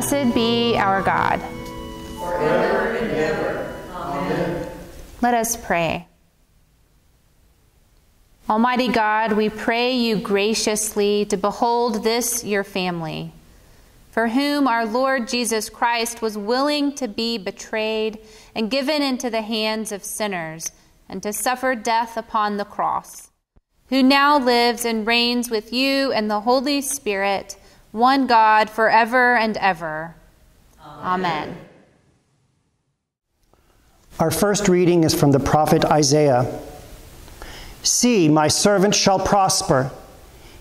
Blessed be our God. Forever and ever. Amen. Let us pray. Almighty God, we pray you graciously to behold this your family, for whom our Lord Jesus Christ was willing to be betrayed and given into the hands of sinners and to suffer death upon the cross, who now lives and reigns with you and the Holy Spirit, one God, forever and ever. Amen. Our first reading is from the prophet Isaiah. See, my servant shall prosper.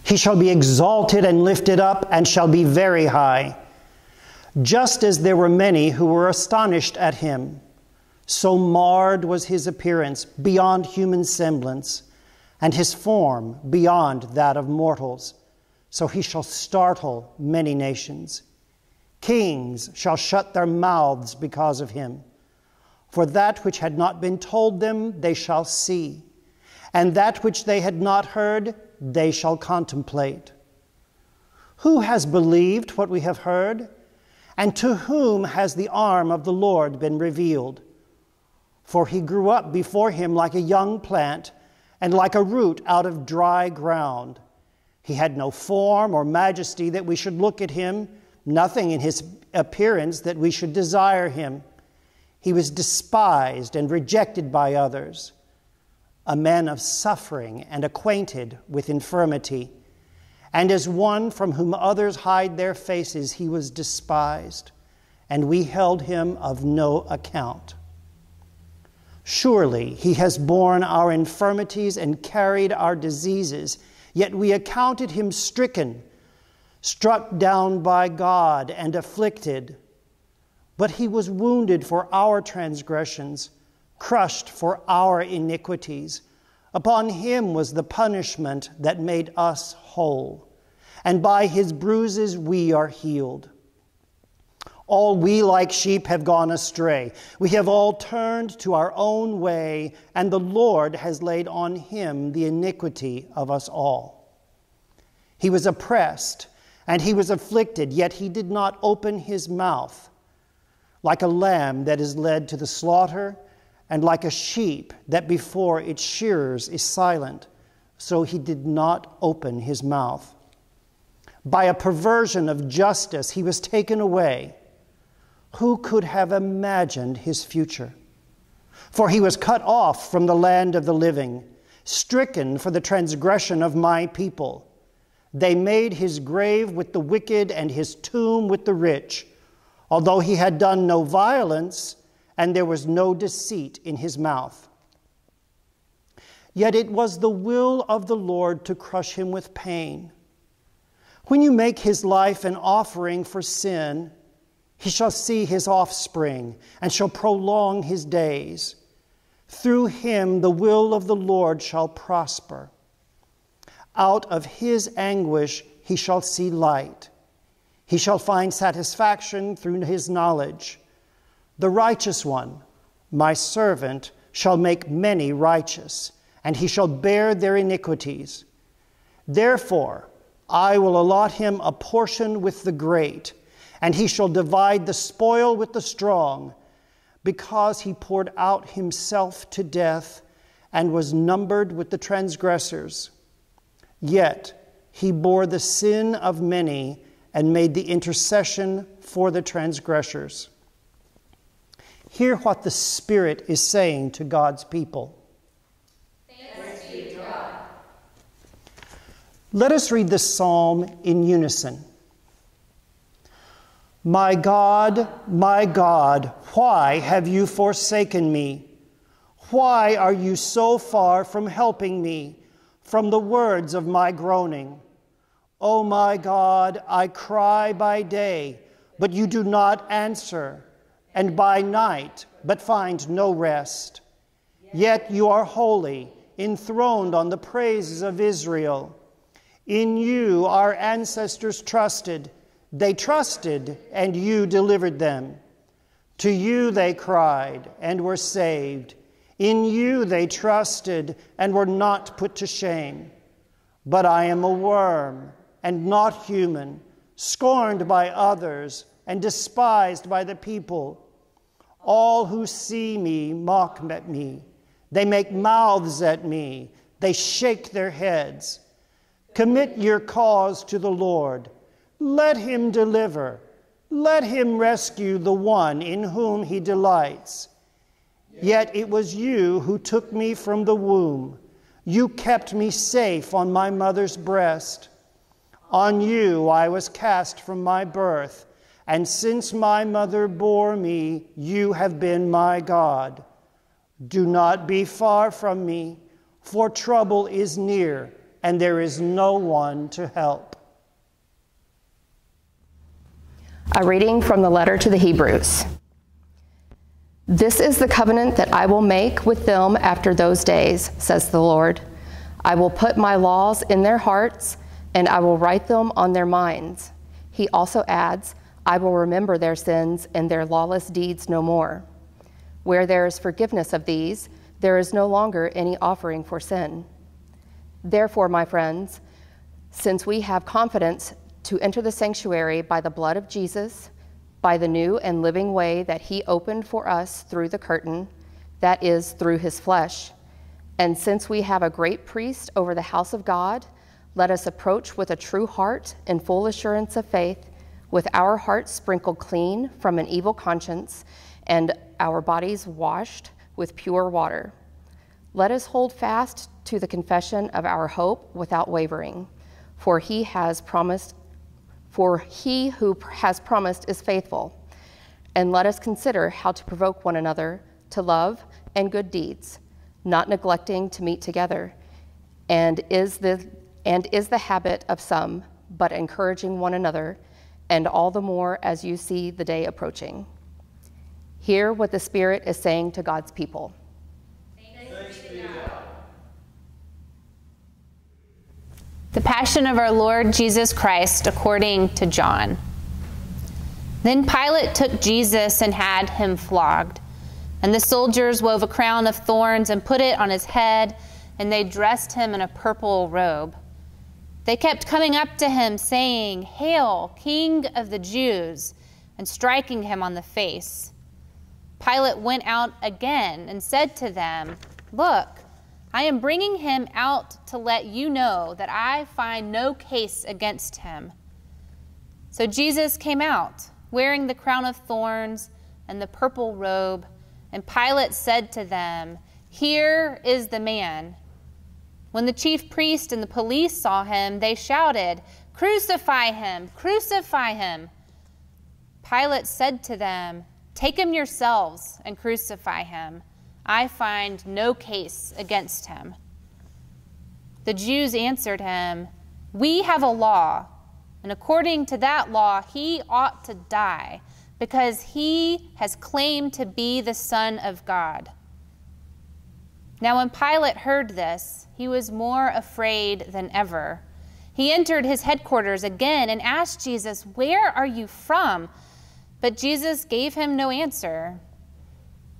He shall be exalted and lifted up, and shall be very high. Just as there were many who were astonished at him, so marred was his appearance beyond human semblance, and his form beyond that of mortals. So he shall startle many nations. Kings shall shut their mouths because of him. For that which had not been told them, they shall see and that which they had not heard, they shall contemplate. Who has believed what we have heard? And to whom has the arm of the Lord been revealed? For he grew up before him like a young plant, and like a root out of dry ground. He had no form or majesty that we should look at him, nothing in his appearance that we should desire him. He was despised and rejected by others a man of suffering and acquainted with infirmity. And as one from whom others hide their faces, he was despised, and we held him of no account. Surely he has borne our infirmities and carried our diseases, yet we accounted him stricken, struck down by God, and afflicted. But he was wounded for our transgressions crushed for our iniquities. Upon him was the punishment that made us whole, and by his bruises we are healed. All we like sheep have gone astray. We have all turned to our own way, and the Lord has laid on him the iniquity of us all. He was oppressed and he was afflicted, yet he did not open his mouth. Like a lamb that is led to the slaughter, and like a sheep that before its shearers is silent, so he did not open his mouth. By a perversion of justice, he was taken away. Who could have imagined his future? For he was cut off from the land of the living, stricken for the transgression of my people. They made his grave with the wicked and his tomb with the rich. Although he had done no violence, and there was no deceit in his mouth. Yet it was the will of the Lord to crush him with pain. When you make his life an offering for sin, he shall see his offspring and shall prolong his days. Through him the will of the Lord shall prosper. Out of his anguish he shall see light. He shall find satisfaction through his knowledge. The righteous one, my servant, shall make many righteous, and he shall bear their iniquities. Therefore, I will allot him a portion with the great, and he shall divide the spoil with the strong, because he poured out himself to death and was numbered with the transgressors. Yet he bore the sin of many and made the intercession for the transgressors. Hear what the Spirit is saying to God's people. Let us read this psalm in unison. My God, my God, why have you forsaken me? Why are you so far from helping me, from the words of my groaning? O oh my God, I cry by day, but you do not answer and by night, but find no rest. Yet you are holy, enthroned on the praises of Israel. In you our ancestors trusted. They trusted, and you delivered them. To you they cried and were saved. In you they trusted and were not put to shame. But I am a worm and not human, scorned by others and despised by the people. All who see me mock at me. They make mouths at me. They shake their heads. Commit your cause to the Lord. Let him deliver. Let him rescue the one in whom he delights. Yet it was you who took me from the womb. You kept me safe on my mother's breast. On you I was cast from my birth, and since my mother bore me, you have been my God. Do not be far from me, for trouble is near, and there is no one to help. A reading from the letter to the Hebrews. This is the covenant that I will make with them after those days, says the Lord. I will put my laws in their hearts, and I will write them on their minds. He also adds, I will remember their sins and their lawless deeds no more. Where there is forgiveness of these, there is no longer any offering for sin. Therefore, my friends, since we have confidence to enter the sanctuary by the blood of Jesus, by the new and living way that he opened for us through the curtain, that is, through his flesh. And since we have a great priest over the house of God, let us approach with a true heart and full assurance of faith, with our hearts sprinkled clean from an evil conscience and our bodies washed with pure water. Let us hold fast to the confession of our hope without wavering, for he has promised for he who has promised is faithful. And let us consider how to provoke one another to love and good deeds, not neglecting to meet together, and is the, and is the habit of some, but encouraging one another, and all the more as you see the day approaching. Hear what the Spirit is saying to God's people. The Passion of our Lord Jesus Christ according to John. Then Pilate took Jesus and had him flogged. And the soldiers wove a crown of thorns and put it on his head, and they dressed him in a purple robe. They kept coming up to him, saying, Hail, King of the Jews, and striking him on the face. Pilate went out again and said to them, Look, I am bringing him out to let you know that I find no case against him. So Jesus came out, wearing the crown of thorns and the purple robe, and Pilate said to them, Here is the man. When the chief priest and the police saw him, they shouted, Crucify him! Crucify him! Pilate said to them, Take him yourselves and crucify him. I find no case against him. The Jews answered him, We have a law, and according to that law, he ought to die, because he has claimed to be the Son of God. Now, when Pilate heard this, he was more afraid than ever. He entered his headquarters again and asked Jesus, Where are you from? But Jesus gave him no answer.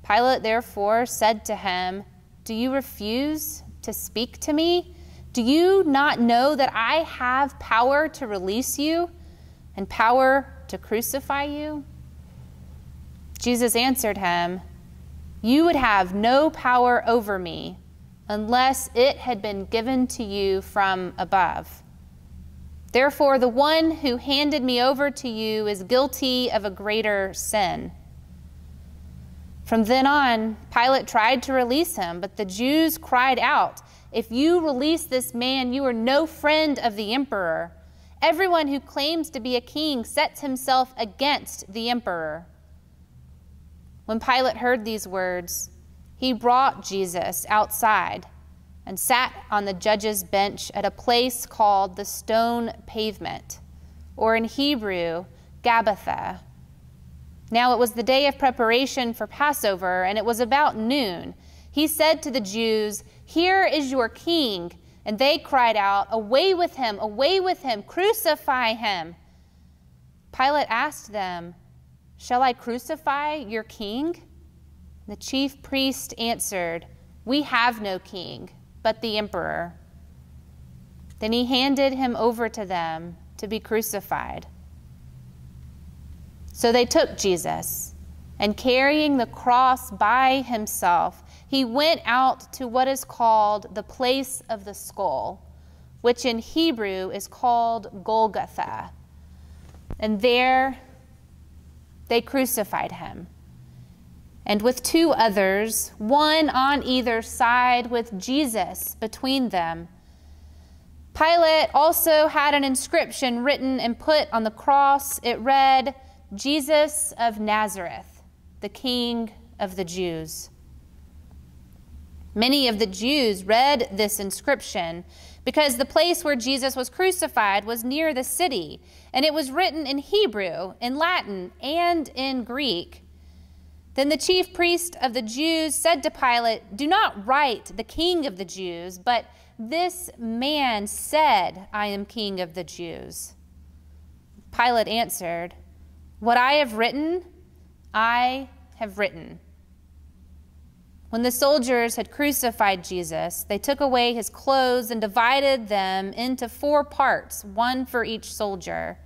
Pilate therefore said to him, Do you refuse to speak to me? Do you not know that I have power to release you and power to crucify you? Jesus answered him, You would have no power over me unless it had been given to you from above. Therefore, the one who handed me over to you is guilty of a greater sin. From then on, Pilate tried to release him, but the Jews cried out, If you release this man, you are no friend of the emperor. Everyone who claims to be a king sets himself against the emperor. When Pilate heard these words, he brought Jesus outside and sat on the judge's bench at a place called the Stone Pavement, or in Hebrew, Gabbatha now it was the day of preparation for Passover, and it was about noon. He said to the Jews, Here is your king. And they cried out, Away with him, away with him, crucify him. Pilate asked them, Shall I crucify your king? The chief priest answered, We have no king, but the emperor. Then he handed him over to them to be crucified. So they took Jesus, and carrying the cross by himself, he went out to what is called the place of the skull, which in Hebrew is called Golgotha. And there they crucified him. And with two others, one on either side, with Jesus between them. Pilate also had an inscription written and put on the cross. It read, Jesus of Nazareth, the King of the Jews. Many of the Jews read this inscription because the place where Jesus was crucified was near the city, and it was written in Hebrew, in Latin, and in Greek. Then the chief priest of the Jews said to Pilate, Do not write the king of the Jews, but this man said, I am king of the Jews. Pilate answered, What I have written, I have written. When the soldiers had crucified Jesus, they took away his clothes and divided them into four parts, one for each soldier.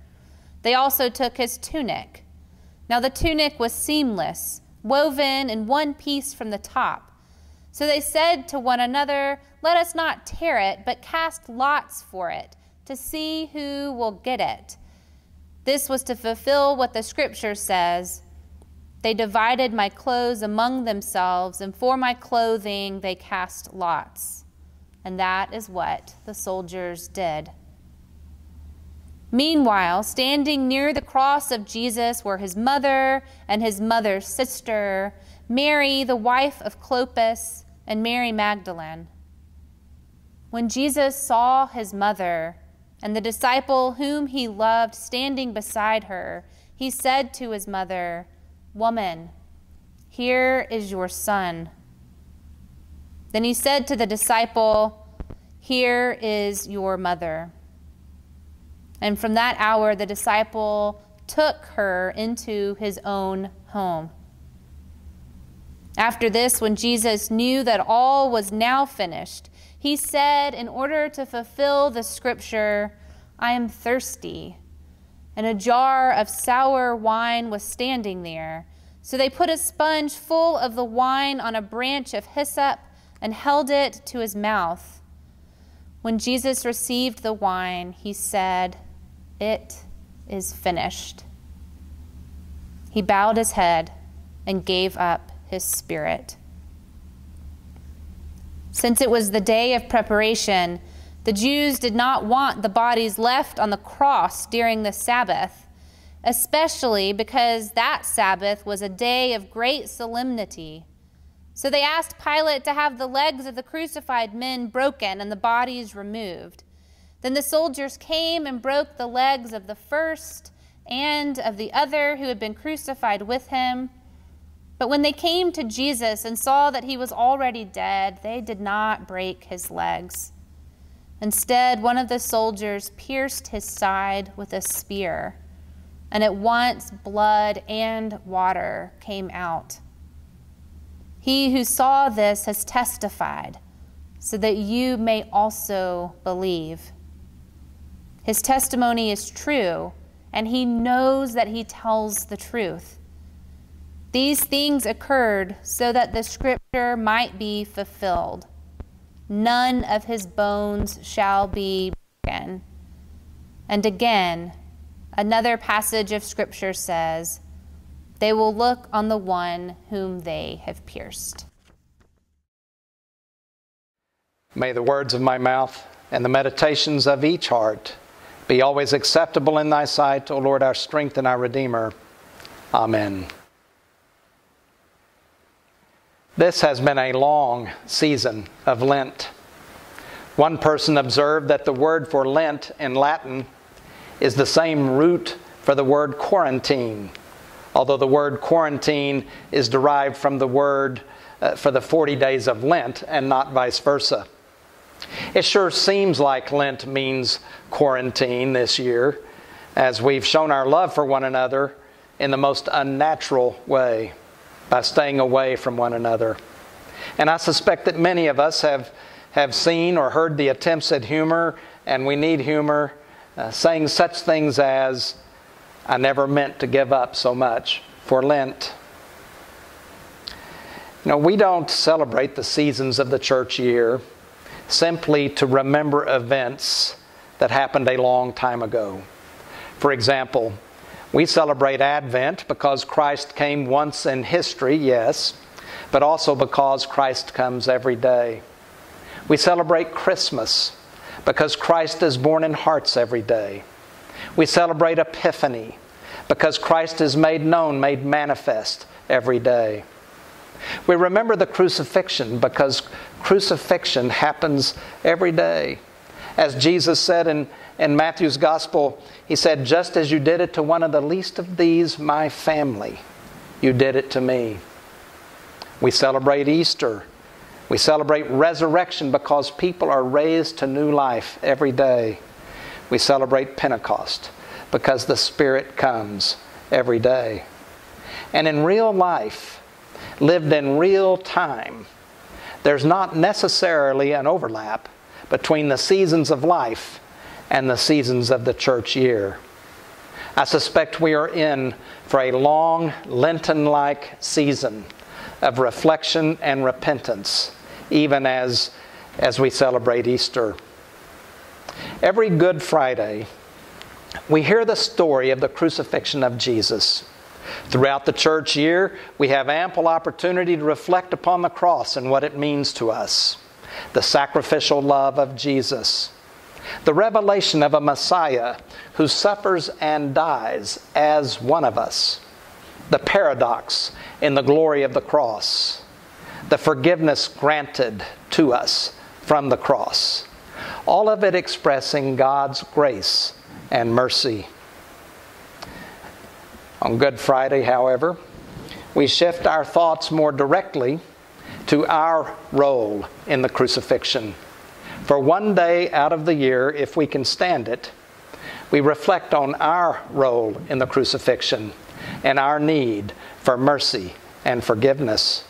They also took his tunic. Now the tunic was seamless, woven in one piece from the top. So they said to one another, Let us not tear it, but cast lots for it, to see who will get it. This was to fulfill what the scripture says they divided my clothes among themselves, and for my clothing they cast lots. And that is what the soldiers did. Meanwhile, standing near the cross of Jesus were his mother and his mother's sister, Mary, the wife of Clopas, and Mary Magdalene. When Jesus saw his mother and the disciple whom he loved standing beside her, he said to his mother, Woman, here is your son. Then he said to the disciple, Here is your mother. And from that hour, the disciple took her into his own home. After this, when Jesus knew that all was now finished, he said, in order to fulfill the scripture, I am thirsty and a jar of sour wine was standing there. So they put a sponge full of the wine on a branch of hyssop and held it to his mouth. When Jesus received the wine, he said, It is finished. He bowed his head and gave up his spirit. Since it was the day of preparation, the Jews did not want the bodies left on the cross during the Sabbath, especially because that Sabbath was a day of great solemnity. So they asked Pilate to have the legs of the crucified men broken and the bodies removed. Then the soldiers came and broke the legs of the first and of the other who had been crucified with him. But when they came to Jesus and saw that he was already dead, they did not break his legs. Instead, one of the soldiers pierced his side with a spear, and at once blood and water came out. He who saw this has testified, so that you may also believe. His testimony is true, and he knows that he tells the truth. These things occurred so that the scripture might be fulfilled none of his bones shall be broken. And again, another passage of Scripture says, They will look on the one whom they have pierced. May the words of my mouth and the meditations of each heart be always acceptable in thy sight, O Lord, our strength and our Redeemer. Amen. This has been a long season of Lent. One person observed that the word for Lent in Latin is the same root for the word quarantine, although the word quarantine is derived from the word uh, for the 40 days of Lent and not vice versa. It sure seems like Lent means quarantine this year, as we've shown our love for one another in the most unnatural way by staying away from one another. And I suspect that many of us have, have seen or heard the attempts at humor, and we need humor, uh, saying such things as, I never meant to give up so much for Lent. You know, we don't celebrate the seasons of the church year simply to remember events that happened a long time ago. For example, we celebrate Advent because Christ came once in history, yes, but also because Christ comes every day. We celebrate Christmas because Christ is born in hearts every day. We celebrate Epiphany because Christ is made known, made manifest every day. We remember the crucifixion because crucifixion happens every day. As Jesus said in, in Matthew's Gospel, He said, Just as you did it to one of the least of these, my family, you did it to me. We celebrate Easter. We celebrate resurrection because people are raised to new life every day. We celebrate Pentecost because the Spirit comes every day. And in real life, lived in real time, there's not necessarily an overlap between the seasons of life and the seasons of the church year. I suspect we are in for a long Lenten like season of reflection and repentance, even as, as we celebrate Easter. Every Good Friday, we hear the story of the crucifixion of Jesus. Throughout the church year, we have ample opportunity to reflect upon the cross and what it means to us, the sacrificial love of Jesus, the revelation of a Messiah who suffers and dies as one of us, the paradox in the glory of the cross, the forgiveness granted to us from the cross, all of it expressing God's grace and mercy. On Good Friday, however, we shift our thoughts more directly to our role in the crucifixion. For one day out of the year, if we can stand it, we reflect on our role in the crucifixion and our need for mercy and forgiveness.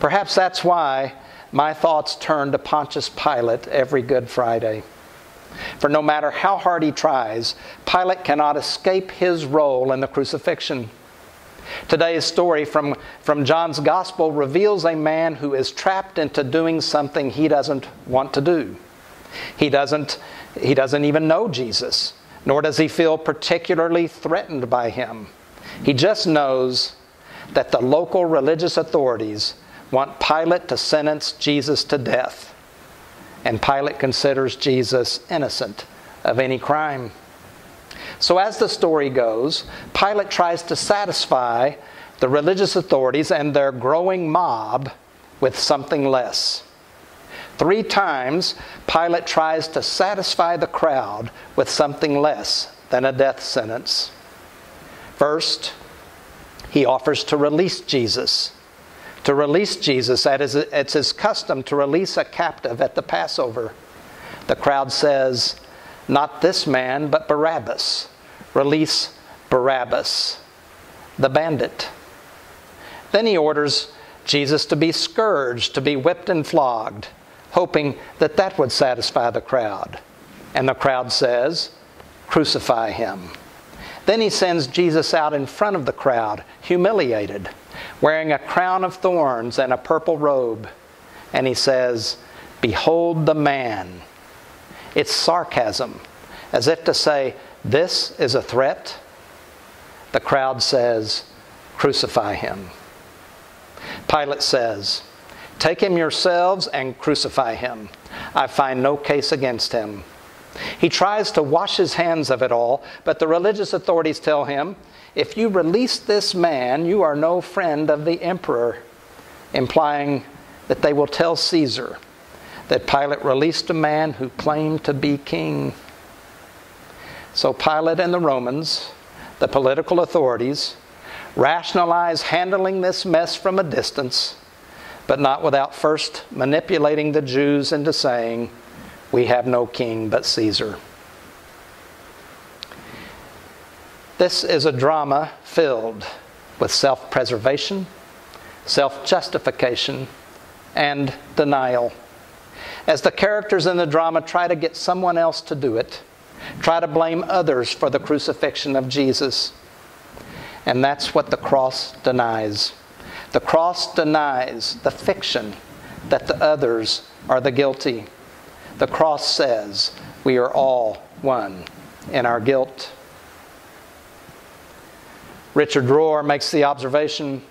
Perhaps that's why my thoughts turn to Pontius Pilate every Good Friday. For no matter how hard he tries, Pilate cannot escape his role in the crucifixion. Today's story from, from John's Gospel reveals a man who is trapped into doing something he doesn't want to do. He doesn't, he doesn't even know Jesus, nor does he feel particularly threatened by him. He just knows that the local religious authorities want Pilate to sentence Jesus to death and Pilate considers Jesus innocent of any crime. So, as the story goes, Pilate tries to satisfy the religious authorities and their growing mob with something less. Three times, Pilate tries to satisfy the crowd with something less than a death sentence. First, he offers to release Jesus to release Jesus. It's his custom to release a captive at the Passover. The crowd says, Not this man, but Barabbas. Release Barabbas, the bandit. Then he orders Jesus to be scourged, to be whipped and flogged, hoping that that would satisfy the crowd. And the crowd says, Crucify him. Then he sends Jesus out in front of the crowd, humiliated wearing a crown of thorns and a purple robe. And he says, Behold the man. It's sarcasm, as if to say, This is a threat. The crowd says, Crucify him. Pilate says, Take him yourselves and crucify him. I find no case against him. He tries to wash his hands of it all, but the religious authorities tell him if you release this man, you are no friend of the emperor, implying that they will tell Caesar that Pilate released a man who claimed to be king. So Pilate and the Romans, the political authorities, rationalize handling this mess from a distance, but not without first manipulating the Jews into saying, We have no king but Caesar. This is a drama filled with self preservation, self justification, and denial. As the characters in the drama try to get someone else to do it, try to blame others for the crucifixion of Jesus. And that's what the cross denies. The cross denies the fiction that the others are the guilty. The cross says we are all one in our guilt. Richard Rohr makes the observation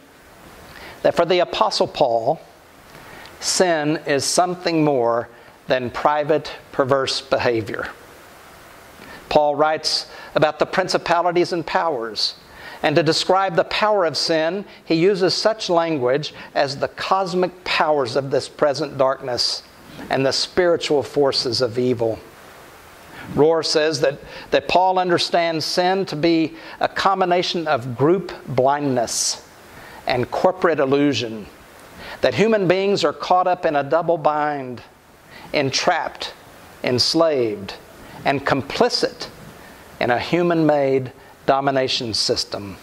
that for the Apostle Paul, sin is something more than private perverse behavior. Paul writes about the principalities and powers. And to describe the power of sin, he uses such language as the cosmic powers of this present darkness and the spiritual forces of evil. Rohr says that, that Paul understands sin to be a combination of group blindness and corporate illusion, that human beings are caught up in a double bind, entrapped, enslaved, and complicit in a human made domination system,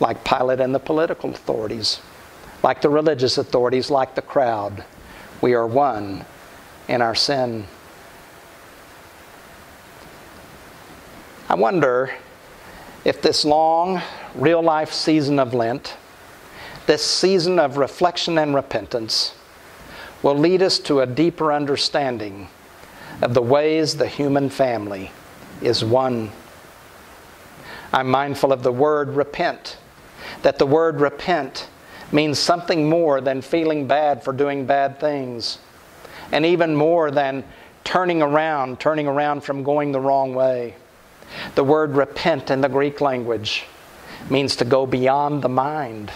like Pilate and the political authorities, like the religious authorities, like the crowd. We are one in our sin. I wonder if this long, real life season of Lent, this season of reflection and repentance, will lead us to a deeper understanding of the ways the human family is one. I'm mindful of the word repent, that the word repent means something more than feeling bad for doing bad things, and even more than turning around, turning around from going the wrong way. The word repent in the Greek language means to go beyond the mind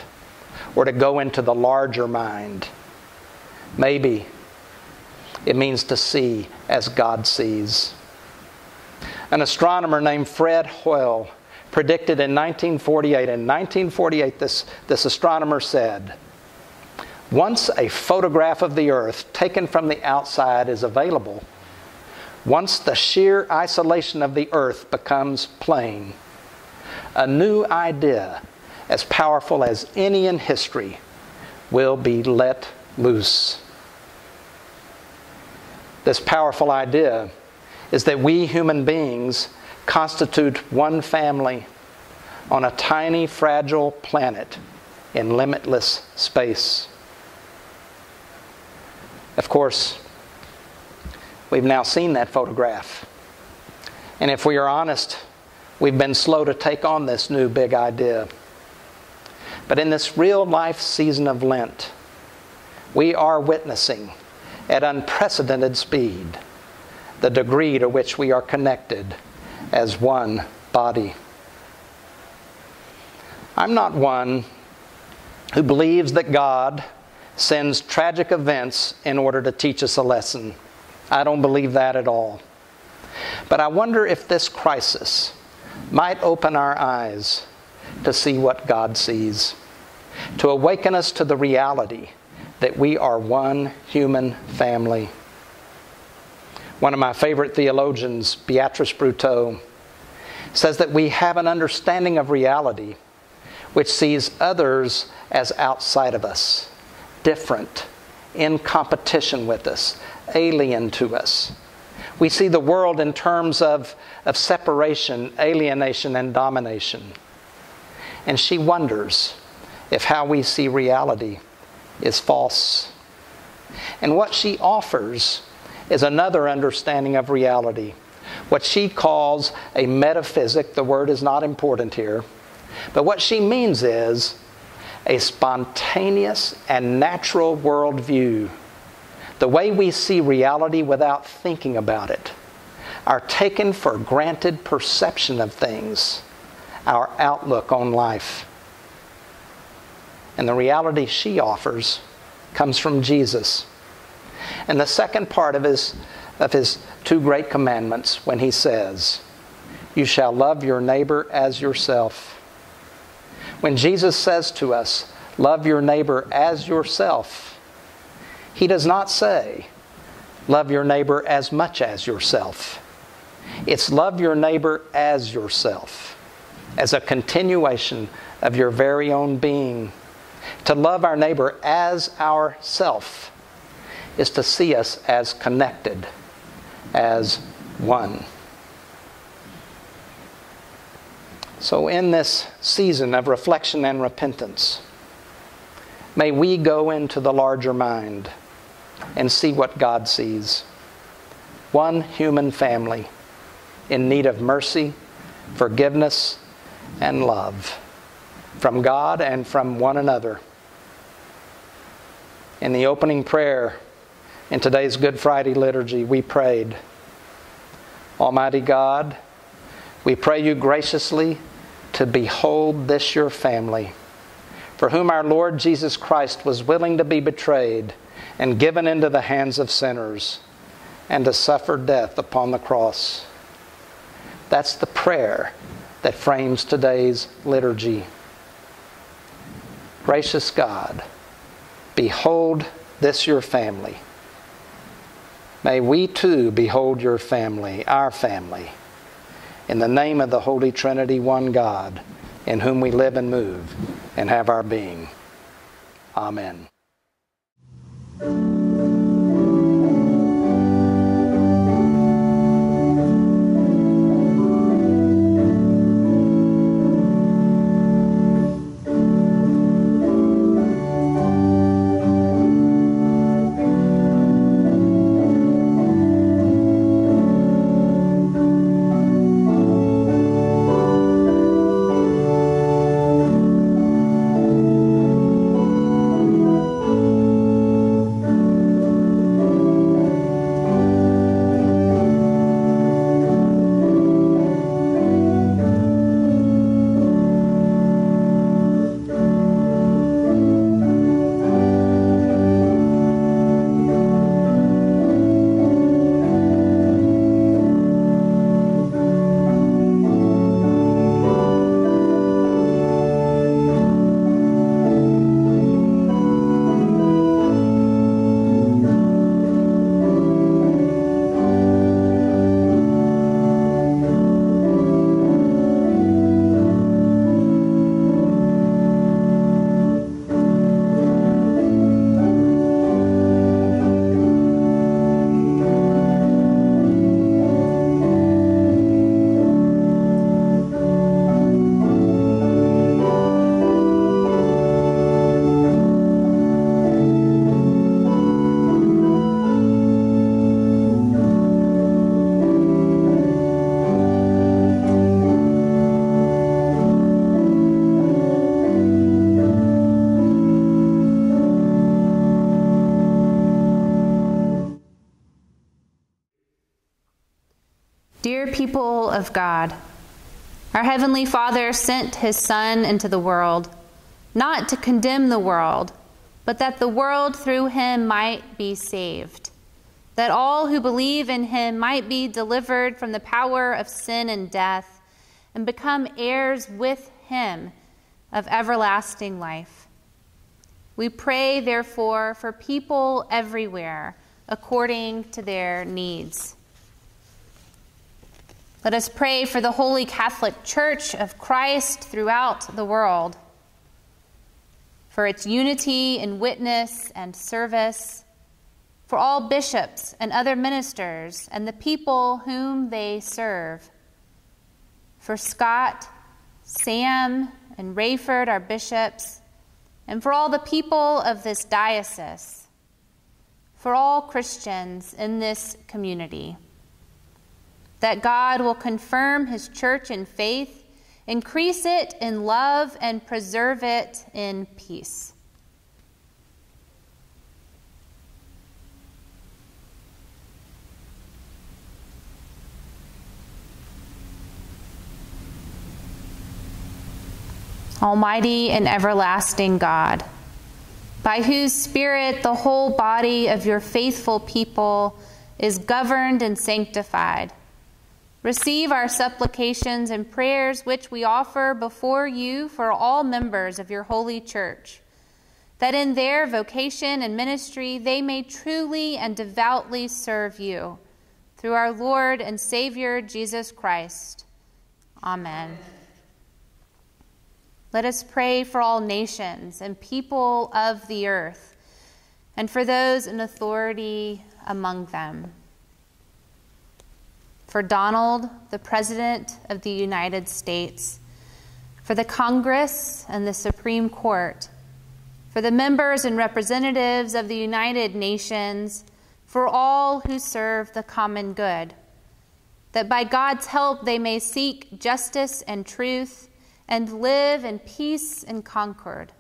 or to go into the larger mind. Maybe it means to see as God sees. An astronomer named Fred Hoyle predicted in 1948. In 1948, this, this astronomer said, Once a photograph of the Earth taken from the outside is available, once the sheer isolation of the earth becomes plain, a new idea, as powerful as any in history, will be let loose. This powerful idea is that we human beings constitute one family on a tiny, fragile planet in limitless space. Of course, We've now seen that photograph. And if we are honest, we've been slow to take on this new big idea. But in this real life season of Lent, we are witnessing at unprecedented speed the degree to which we are connected as one body. I'm not one who believes that God sends tragic events in order to teach us a lesson. I don't believe that at all. But I wonder if this crisis might open our eyes to see what God sees, to awaken us to the reality that we are one human family. One of my favorite theologians, Beatrice Bruteau, says that we have an understanding of reality which sees others as outside of us, different, in competition with us, alien to us. We see the world in terms of, of separation, alienation, and domination. And she wonders if how we see reality is false. And what she offers is another understanding of reality, what she calls a metaphysic. The word is not important here. But what she means is a spontaneous and natural worldview the way we see reality without thinking about it, our taken for granted perception of things, our outlook on life. And the reality she offers comes from Jesus. And the second part of his, of his two great commandments when he says, You shall love your neighbor as yourself. When Jesus says to us, Love your neighbor as yourself, he does not say, love your neighbor as much as yourself. It's love your neighbor as yourself, as a continuation of your very own being. To love our neighbor as ourself is to see us as connected, as one. So, in this season of reflection and repentance, may we go into the larger mind and see what God sees. One human family in need of mercy, forgiveness, and love from God and from one another. In the opening prayer in today's Good Friday liturgy, we prayed, Almighty God, we pray you graciously to behold this your family, for whom our Lord Jesus Christ was willing to be betrayed and given into the hands of sinners and to suffer death upon the cross. That's the prayer that frames today's liturgy. Gracious God, behold this your family. May we too behold your family, our family, in the name of the Holy Trinity, one God, in whom we live and move and have our being. Amen. Of God, our Heavenly Father sent His Son into the world, not to condemn the world, but that the world through Him might be saved, that all who believe in Him might be delivered from the power of sin and death, and become heirs with Him of everlasting life. We pray, therefore, for people everywhere according to their needs. Let us pray for the Holy Catholic Church of Christ throughout the world, for its unity in witness and service, for all bishops and other ministers and the people whom they serve, for Scott, Sam, and Rayford, our bishops, and for all the people of this diocese, for all Christians in this community that God will confirm his church in faith, increase it in love, and preserve it in peace. Almighty and everlasting God, by whose Spirit the whole body of your faithful people is governed and sanctified Receive our supplications and prayers which we offer before you for all members of your holy church, that in their vocation and ministry they may truly and devoutly serve you. Through our Lord and Savior Jesus Christ. Amen. Let us pray for all nations and people of the earth, and for those in authority among them for Donald, the President of the United States, for the Congress and the Supreme Court, for the members and representatives of the United Nations, for all who serve the common good, that by God's help they may seek justice and truth and live in peace and concord.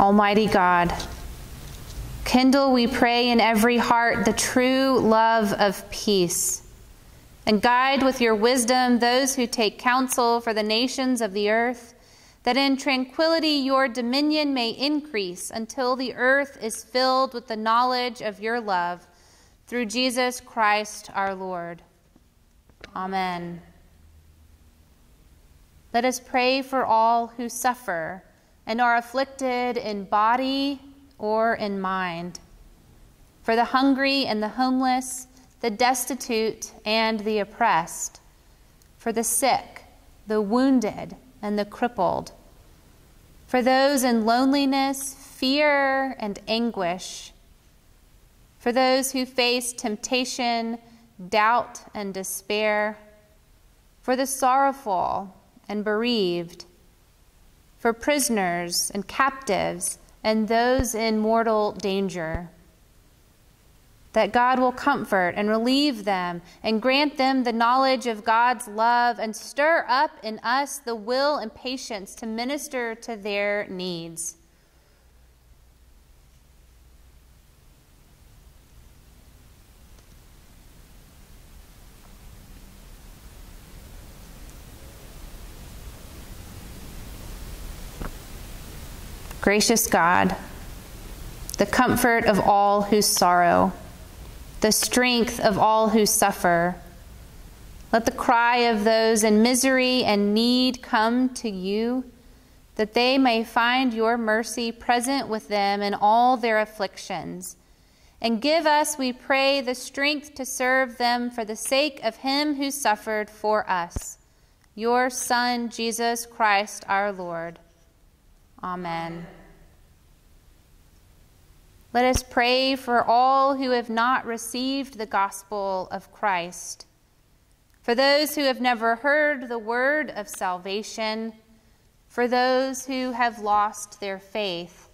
Almighty God, kindle, we pray, in every heart the true love of peace, and guide with your wisdom those who take counsel for the nations of the earth, that in tranquility your dominion may increase until the earth is filled with the knowledge of your love, through Jesus Christ our Lord. Amen. Let us pray for all who suffer and are afflicted in body or in mind, for the hungry and the homeless, the destitute and the oppressed, for the sick, the wounded, and the crippled, for those in loneliness, fear, and anguish, for those who face temptation, doubt, and despair, for the sorrowful and bereaved for prisoners and captives and those in mortal danger. That God will comfort and relieve them and grant them the knowledge of God's love and stir up in us the will and patience to minister to their needs. Gracious God, the comfort of all who sorrow, the strength of all who suffer, let the cry of those in misery and need come to you, that they may find your mercy present with them in all their afflictions. And give us, we pray, the strength to serve them for the sake of him who suffered for us, your Son, Jesus Christ our Lord. Amen. Let us pray for all who have not received the gospel of Christ, for those who have never heard the word of salvation, for those who have lost their faith,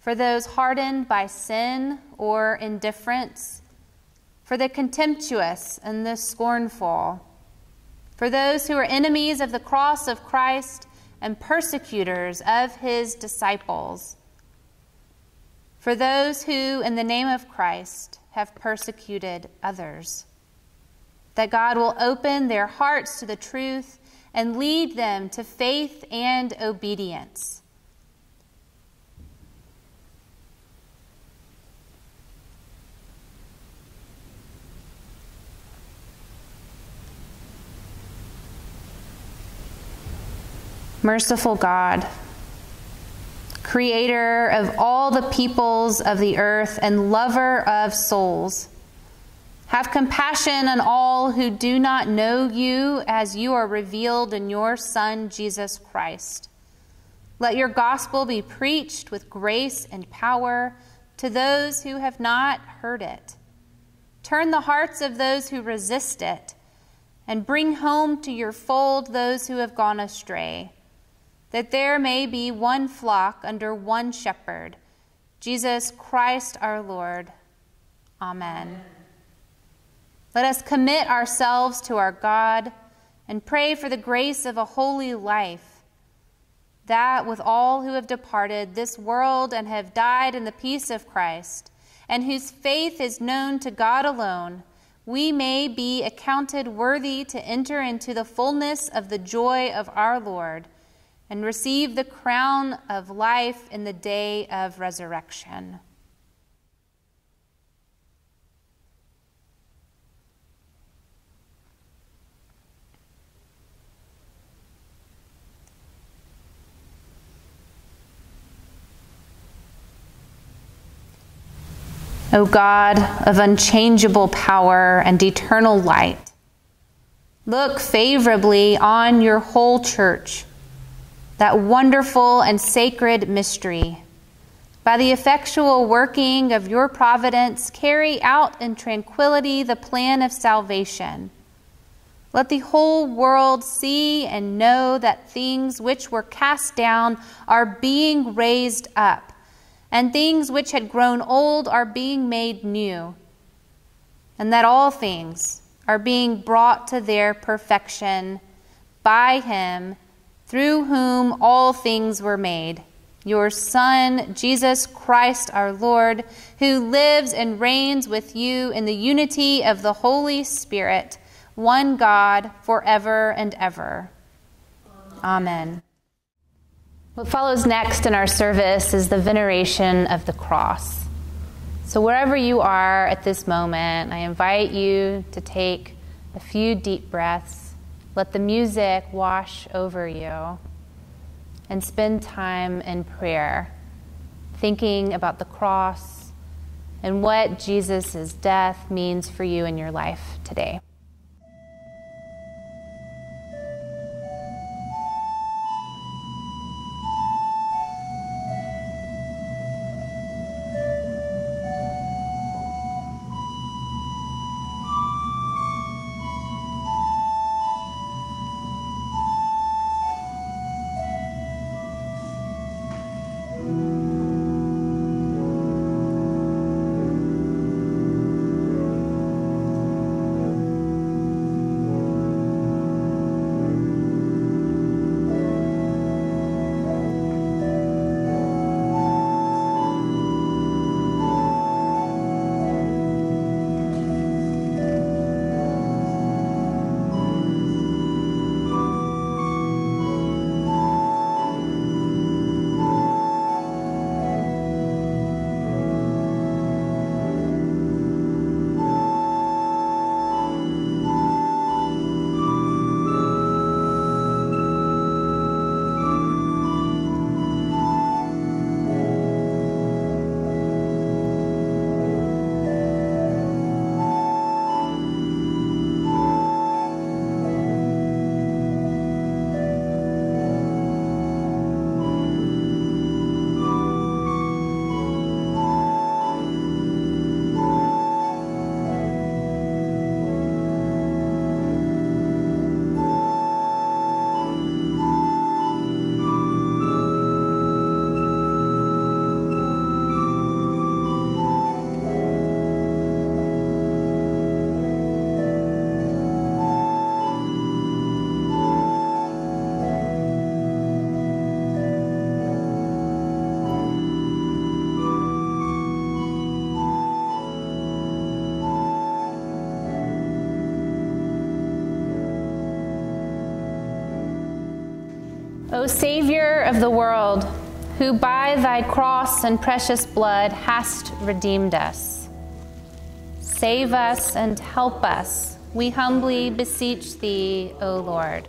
for those hardened by sin or indifference, for the contemptuous and the scornful, for those who are enemies of the cross of Christ and persecutors of his disciples. For those who, in the name of Christ, have persecuted others, that God will open their hearts to the truth and lead them to faith and obedience. Merciful God, creator of all the peoples of the earth and lover of souls, have compassion on all who do not know you as you are revealed in your Son, Jesus Christ. Let your gospel be preached with grace and power to those who have not heard it. Turn the hearts of those who resist it, and bring home to your fold those who have gone astray that there may be one flock under one shepherd, Jesus Christ our Lord. Amen. Amen. Let us commit ourselves to our God and pray for the grace of a holy life, that with all who have departed this world and have died in the peace of Christ, and whose faith is known to God alone, we may be accounted worthy to enter into the fullness of the joy of our Lord and receive the crown of life in the day of resurrection. O God of unchangeable power and eternal light, look favorably on your whole church that wonderful and sacred mystery. By the effectual working of your providence, carry out in tranquility the plan of salvation. Let the whole world see and know that things which were cast down are being raised up, and things which had grown old are being made new, and that all things are being brought to their perfection by Him through whom all things were made, your Son, Jesus Christ our Lord, who lives and reigns with you in the unity of the Holy Spirit, one God, forever and ever. Amen. What follows next in our service is the veneration of the cross. So, wherever you are at this moment, I invite you to take a few deep breaths let the music wash over you and spend time in prayer, thinking about the cross and what Jesus' death means for you in your life today. O Savior of the world, who by thy cross and precious blood hast redeemed us, save us and help us, we humbly beseech thee, O Lord.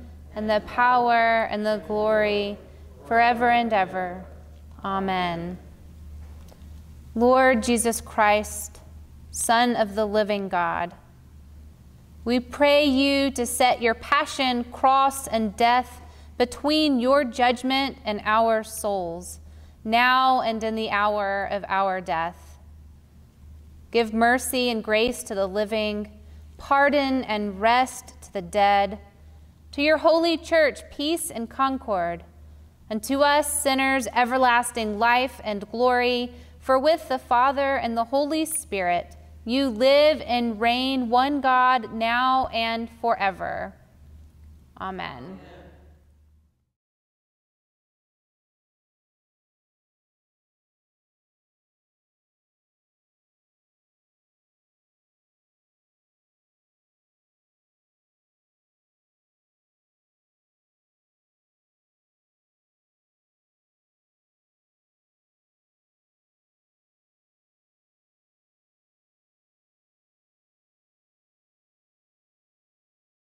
and the power, and the glory, forever and ever. Amen. Lord Jesus Christ, Son of the living God, we pray you to set your passion, cross, and death between your judgment and our souls, now and in the hour of our death. Give mercy and grace to the living, pardon and rest to the dead. To your holy church, peace and concord. And to us sinners, everlasting life and glory. For with the Father and the Holy Spirit, you live and reign one God now and forever. Amen.